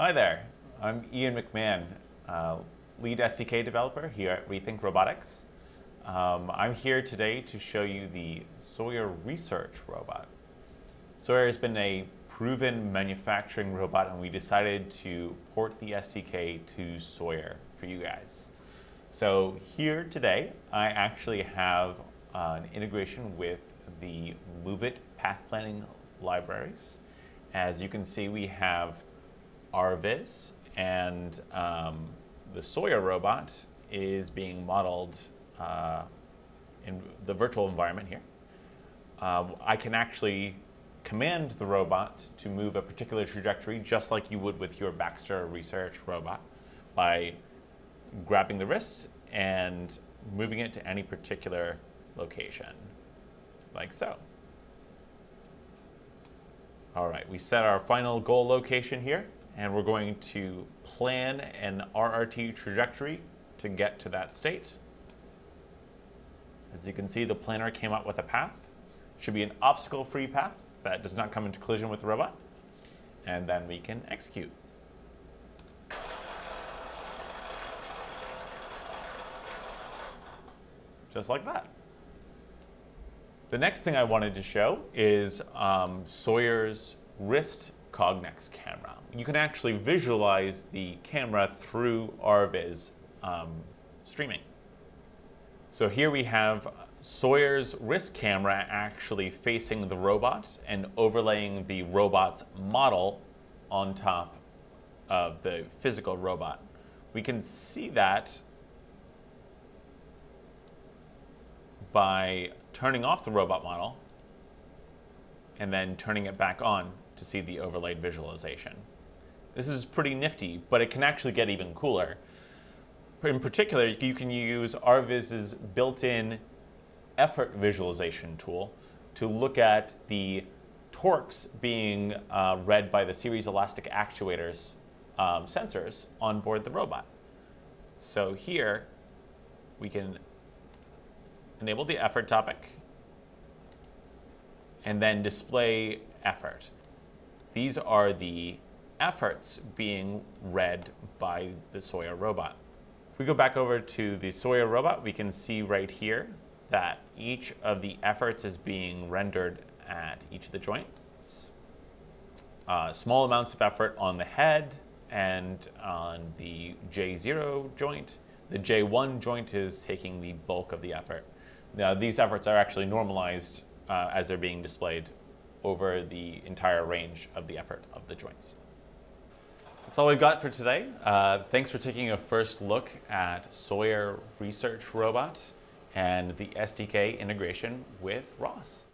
Hi there, I'm Ian McMahon, uh, lead SDK developer here at Rethink Robotics. Um, I'm here today to show you the Sawyer Research Robot. Sawyer has been a proven manufacturing robot and we decided to port the SDK to Sawyer for you guys. So here today, I actually have uh, an integration with the MoveIt path planning libraries. As you can see, we have RViz, and um, the Sawyer robot is being modeled uh, in the virtual environment here. Um, I can actually command the robot to move a particular trajectory just like you would with your Baxter research robot by grabbing the wrist and moving it to any particular location, like so. All right, we set our final goal location here and we're going to plan an RRT trajectory to get to that state. As you can see, the planner came up with a path. Should be an obstacle-free path that does not come into collision with the robot. And then we can execute. Just like that. The next thing I wanted to show is um, Sawyer's wrist Cognex camera. You can actually visualize the camera through RViz um, streaming. So here we have Sawyer's wrist camera actually facing the robot and overlaying the robot's model on top of the physical robot. We can see that by turning off the robot model and then turning it back on to see the overlaid visualization. This is pretty nifty, but it can actually get even cooler. In particular, you can use RViz's built-in effort visualization tool to look at the torques being uh, read by the series elastic actuators um, sensors on board the robot. So here, we can enable the effort topic and then display effort. These are the efforts being read by the Sawyer robot. If we go back over to the Sawyer robot, we can see right here that each of the efforts is being rendered at each of the joints. Uh, small amounts of effort on the head and on the J0 joint. The J1 joint is taking the bulk of the effort. Now, these efforts are actually normalized uh, as they're being displayed over the entire range of the effort of the joints. That's all we've got for today. Uh, thanks for taking a first look at Sawyer Research Robot and the SDK integration with ROS.